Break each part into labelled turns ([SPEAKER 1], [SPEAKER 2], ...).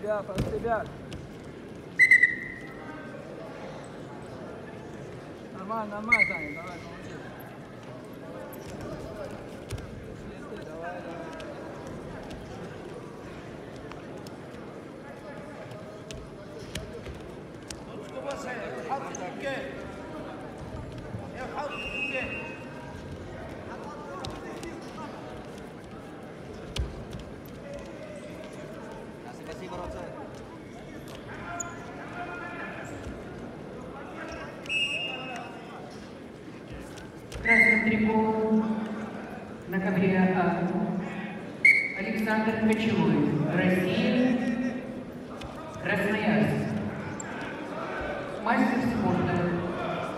[SPEAKER 1] себя, под себя. Нормально, нормально, Саня, давай, молодец.
[SPEAKER 2] Трико на ковре А. Александр Кочевой, Россия, Красноярск. Мастер спорта,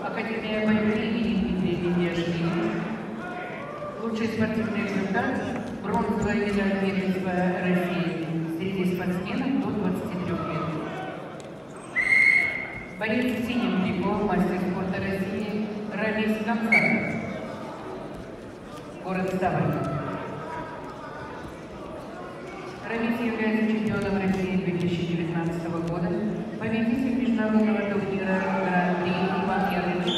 [SPEAKER 2] Академия борьбы имени Дмитрия Медвежкина. Лучший спортивный результат – бронзовая медаль первенства России среди спортсменов до 23 лет. Борец в синем трико, мастер спорта России Рамис Камсанов. Город Ставрополь. Рамис является чемпионом России 2019 года, победитель международного турнира Гран-при Иван Яныч,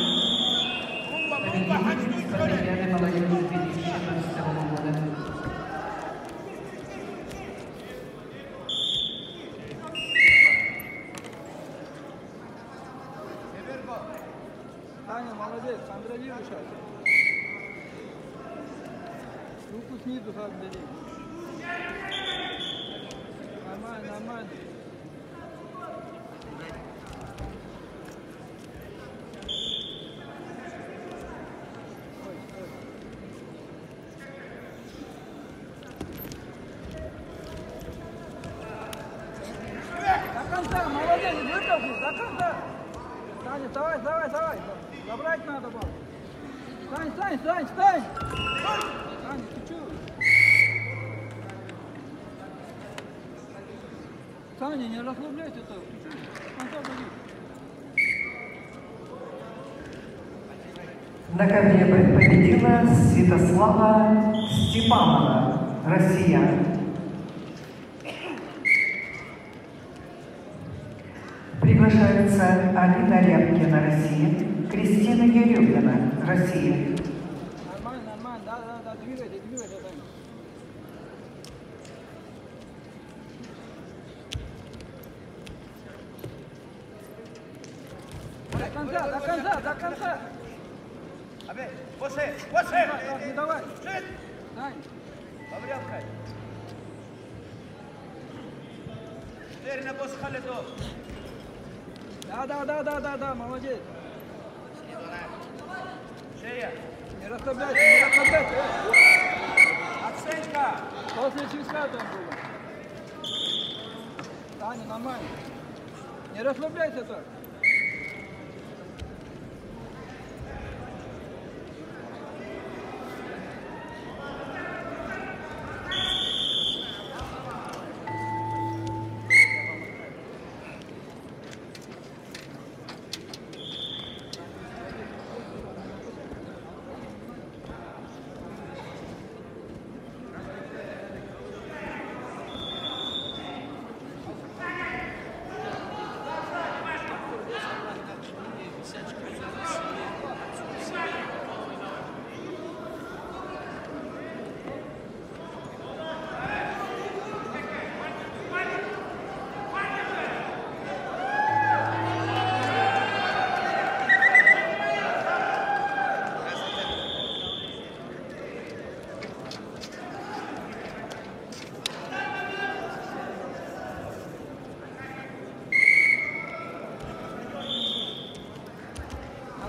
[SPEAKER 2] победитель спартакиады молодежи 2016 года.
[SPEAKER 1] Таня, молодец, сейчас. Руку снизу как бери. Нормально, нормально. Давай, давай, давай. Забрать надо было. Стань, стань, стань, стань. Саня, ты чё? Саня, не расслабляйся так.
[SPEAKER 3] На ковре победила Святослава Степанова, Россия. Приглашаются Алина Рябкина, Россия, Кристина Ерюгина, Россия.
[SPEAKER 1] Нормально, нормально. Да, да, да, двигайся, двигайся, Саня. До конца, до конца, до конца.
[SPEAKER 4] Você, você!
[SPEAKER 1] Так, не давай.
[SPEAKER 4] Шит!
[SPEAKER 1] Сань,
[SPEAKER 4] Паврянка! Теперь на босс Халидов.
[SPEAKER 1] да, да, да, да, да, да, молодец.
[SPEAKER 4] Шея.
[SPEAKER 1] Не расслабляйся, не расслабляйся.
[SPEAKER 4] Оценка.
[SPEAKER 1] После свистка там было. Таня, нормально. Не расслабляйся так.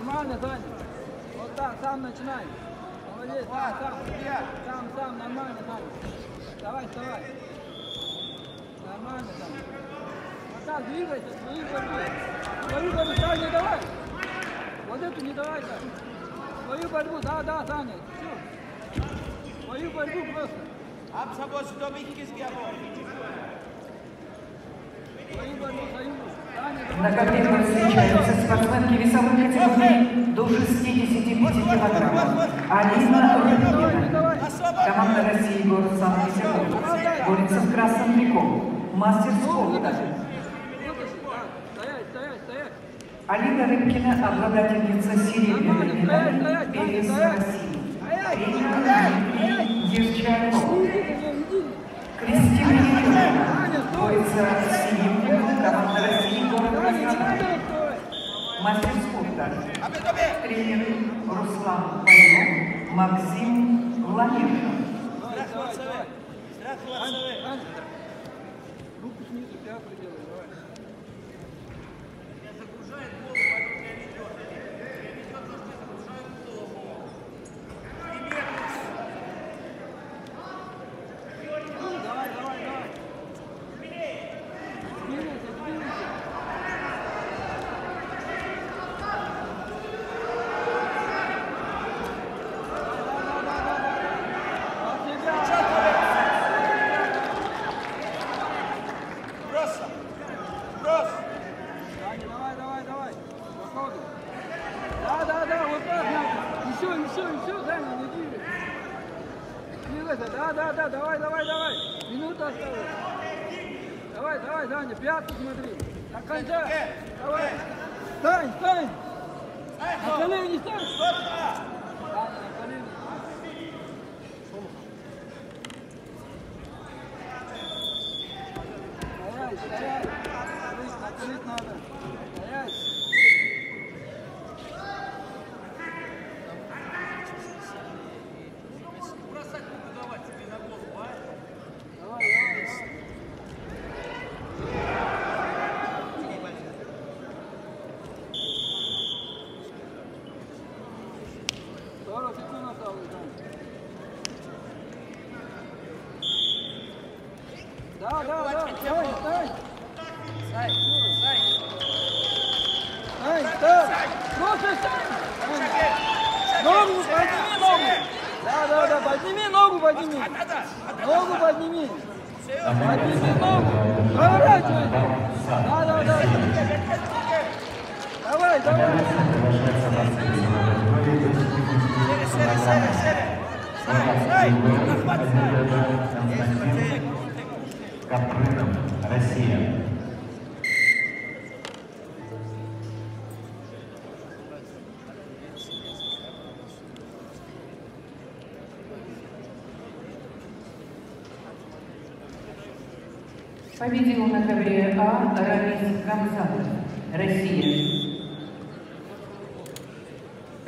[SPEAKER 1] Нормально, Саня. Вот так, сам начинай. Молодец, сам, сам. Сам, сам, нормально, Саня. Давай, вставай. Нормально, Саня. Вот так, двигайся, свою борьбу. Свою борьбу, Саня, давай. Вот эту не давай, Саня. Свою борьбу, да, да, Саня. Всё. Свою борьбу просто.
[SPEAKER 4] Ab sabos do mikis giabo.
[SPEAKER 1] Свою борьбу, свою. Саня,
[SPEAKER 3] На ковре встречаются спортсменки весовой категории до 65 килограммов. Алина Рубина. Команда России город Санкт-Петербург борется в красном трико. мастер спорта. Алина Рыбкина, обладательница серебряной медали
[SPEAKER 1] стоять.
[SPEAKER 3] России.
[SPEAKER 1] Иди, иди.
[SPEAKER 3] Кристина
[SPEAKER 1] стой.
[SPEAKER 3] борется с синим кубком команды России город
[SPEAKER 1] Аня, не
[SPEAKER 3] Краснодар.
[SPEAKER 1] надо стой.
[SPEAKER 3] Мастер спорта.
[SPEAKER 4] Aby tobě!
[SPEAKER 3] Тренер Руслан Павлов, Максим Владимиров.
[SPEAKER 1] Давай, давай, давай.
[SPEAKER 4] Strach
[SPEAKER 1] Аня,
[SPEAKER 4] hlasové!
[SPEAKER 1] Аня. Руку снизу, пятку делай, давай. Ну, давай, давай, давай. Двигайся, двигайся. От себя.
[SPEAKER 4] Просто! Просто!
[SPEAKER 1] Аня, давай, давай, давай. Походу. Да, да, да, вот так надо. Еще, еще, Даня, не двигай. Двигайся, да, да, да, давай, давай, давай. Минута осталась. Давай, давай, Даня, пятку смотри. До конца. Давай. Стань, стань. На колени стань. Даня, на колени. Стоять, стоять. Накрыть, накрыть надо. Стоять. Давай, давай, давай. Сорок секунд осталось, да. Да, да, да, давай, давай.
[SPEAKER 4] Стай! Стай!
[SPEAKER 1] Стань, стань! Просто стань! Ногу, подними ногу! Да, да, да, подними ногу, подними! Ногу подними! Подними ногу! Поворачивайся! Да, да, да! Давай, давай!
[SPEAKER 4] Сери, сери, сери, сери! Стай, стай! Нахват, стай!
[SPEAKER 5] Капрынов, Россия.
[SPEAKER 2] Победил на ковре А Рамис Гамзатов, Россия.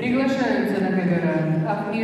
[SPEAKER 2] Приглашаются на ковер А Ахмед